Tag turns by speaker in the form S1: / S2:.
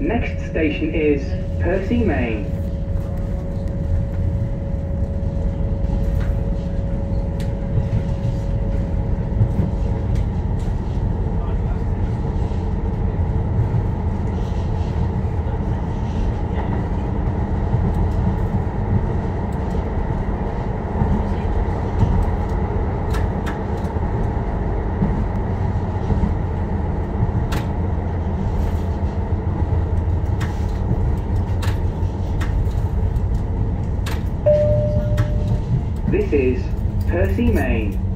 S1: next station is Percy Main. This is Percy Main.